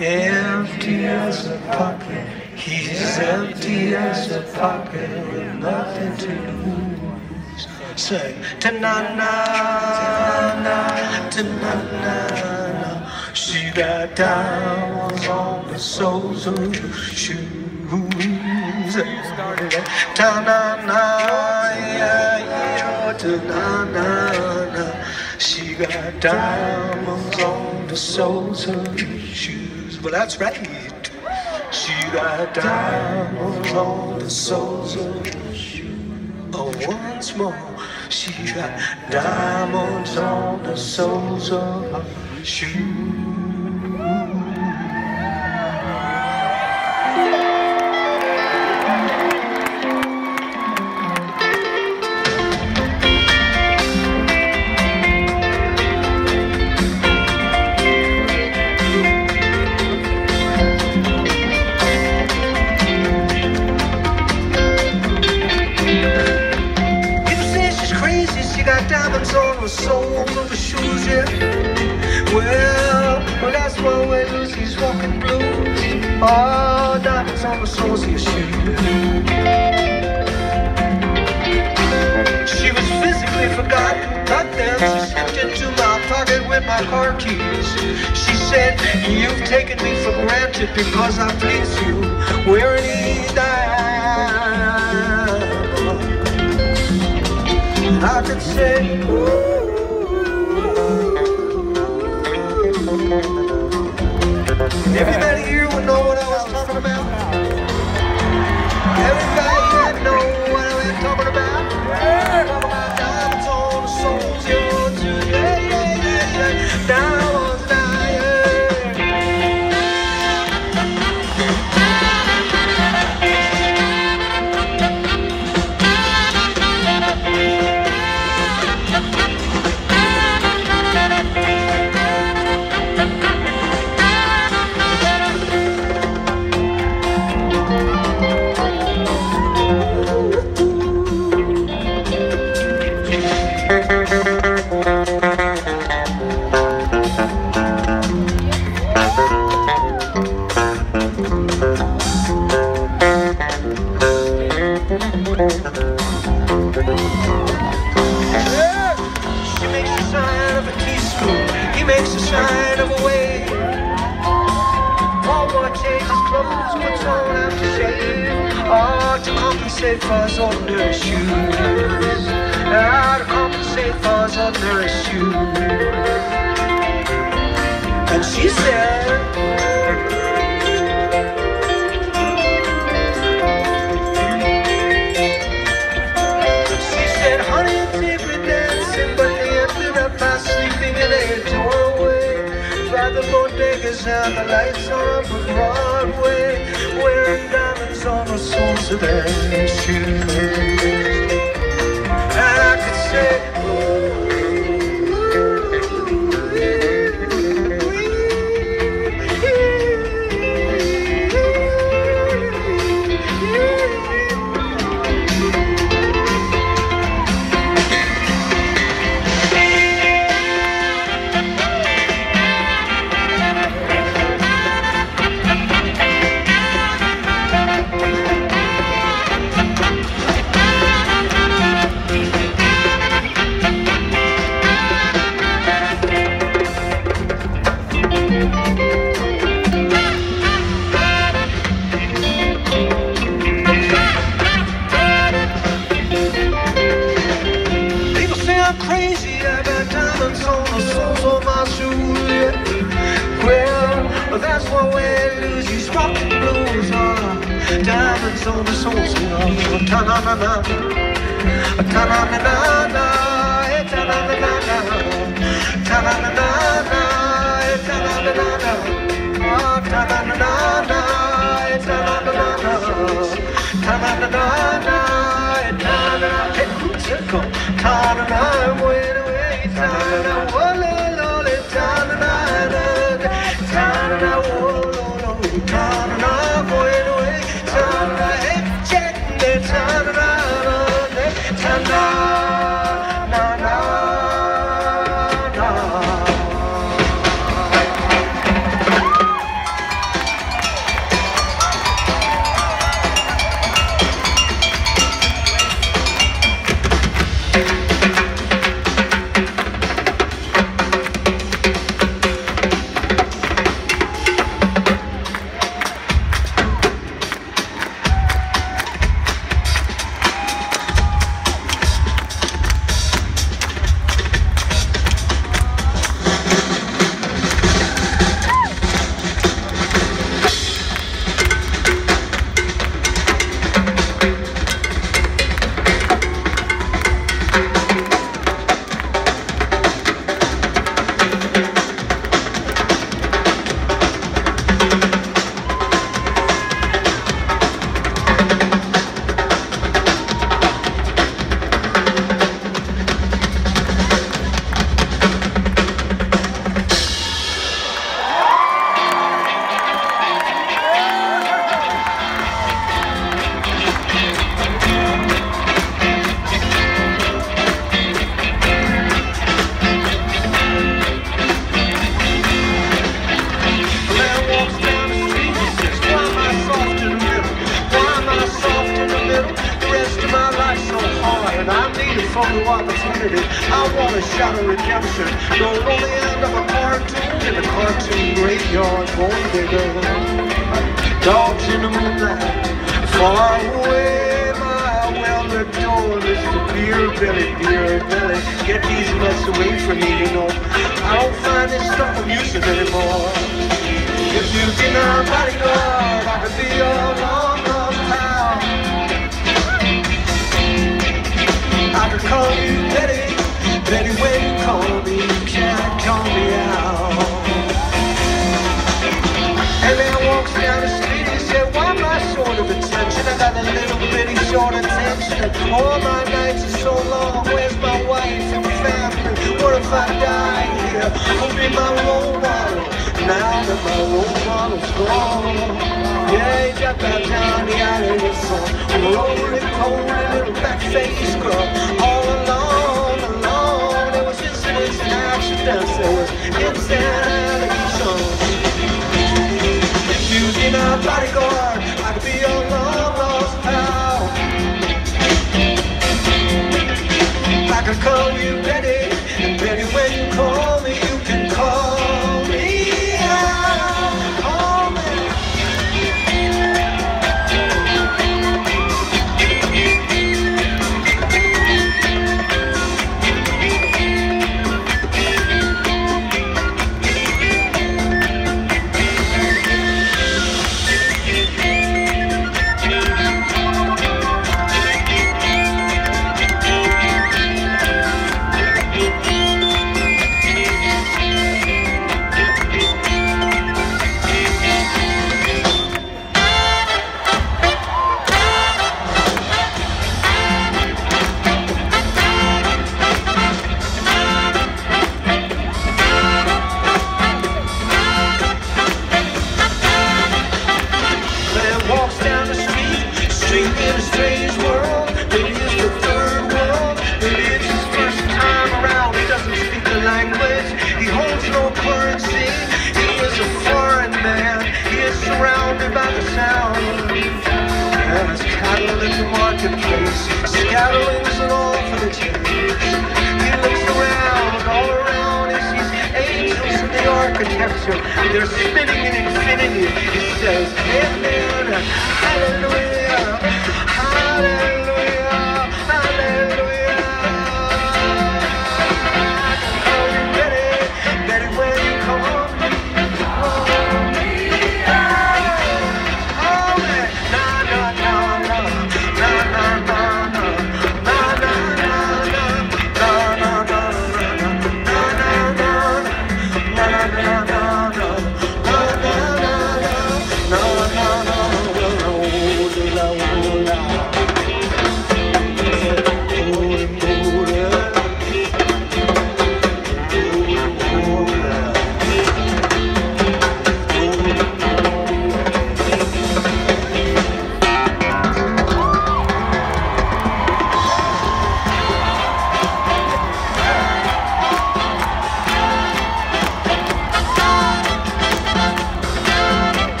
empty as a pocket. He's empty as a pocket with nothing to lose. Say, ta-na-na, ta-na-na, she got diamonds on the soles of her shoes. Ta-na-na, yeah, yeah, ta-na-na, she got diamonds on the soles of her shoes. Well, that's right. She got diamonds on the soles of her shoes. Oh, once more, she got diamonds on the soles of her shoes. The soles of her shoes, yeah. Well, well that's why when Lucy's walking blues. Oh, diamonds on the soles of your shoes. She was physically forgotten, but then she slipped into my pocket with my car keys. She said, You've taken me for granted because I please you. where in die. I could say, Everybody makes a sign of a wave. All Wall changes clothes, puts on aftershave. Ah, to compensate for his ordinary shoes. Ah, to compensate for his ordinary shoes. And she said. And the lights on Broadway, wearing diamonds on the soles of their shoes. Of my Ta-na-na-na-na ta na na going bigger. Dogs in the moonlight, far away. My well-lit door, Mr. Beer Belly, Beer Belly. Get these nuts away from me, you know. I don't find this stuff amusing anymore. If you be my bodyguard, All my nights are so long, where's my wife and family? What if I die here? Who'll be my role model? Now that my role model's gone. Yeah, he dropped out down the alley with some roly-poly little back-faced girl. All along, along, there was incidents and accidents. There was insanity. Marketplace, scatterings and chase. He looks around, all around, he sees angels in the architecture. They're spinning in infinity. He says, Amen, Hallelujah.